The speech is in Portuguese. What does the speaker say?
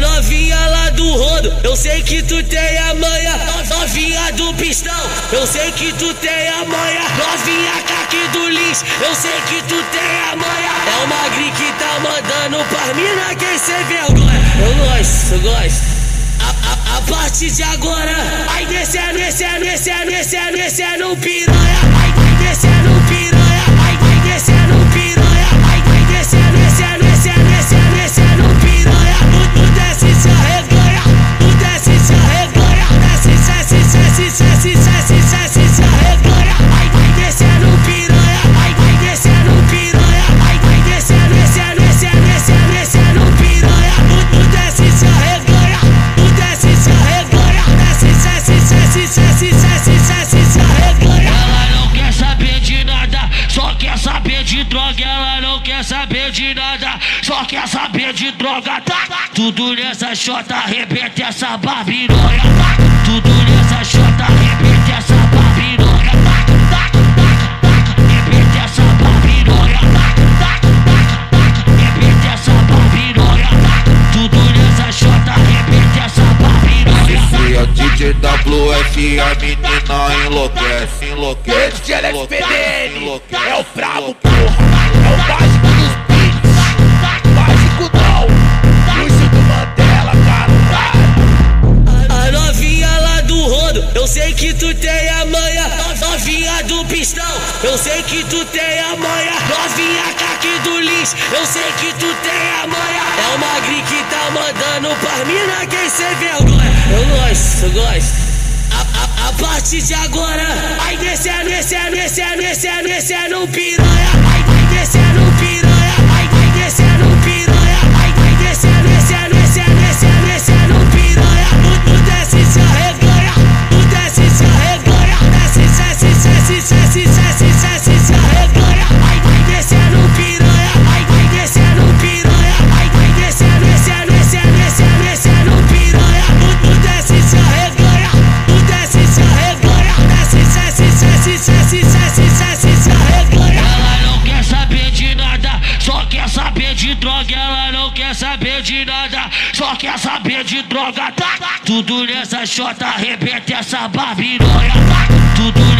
Novinha lá do rodo, eu sei que tu tem a manha. Novinha do pistão, eu sei que tu tem a manha. Novinha caqui do lins, eu sei que tu tem a manha. É o magri que tá mandando pra mina quem sem vergonha. Eu gosto, eu gosto. A, a, a partir de agora, vai descendo, descendo, descendo, descendo, descendo piranha. Ela não quer saber de nada, só quer saber de droga. Tá? Tudo nessa chota, arrebenta essa babilônia. Tá? Tudo nessa chota, arrebenta essa babilônia. Tá? Tá? Tá? Tá? Arrebenta essa. Tá? Tá? Tá? Tá? Arrebenta essa. Tá? Tudo nessa chota, arrebenta essa babilônia. Esse é o DJ WF, a menina enlouquece, enlouquece. É o enlouquece, FPN, enlouquece, é o brabo, enlouquece. porra. Sei que tu tem a manha. Novinha do pistão, eu sei que tu tem a manha. Novinha caqui do lins, eu sei que tu tem a manha. É o magri que tá mandando pra mina quem sem vergonha. Eu gosto, eu gosto. A, a, a partir de agora, vai descendo, descendo, descendo, descendo, descendo piranha. Vai, vai descendo saber de nada, só quer saber de droga. Tá? Tudo nessa chota, arrebenta essa babilônia. Tá? Tudo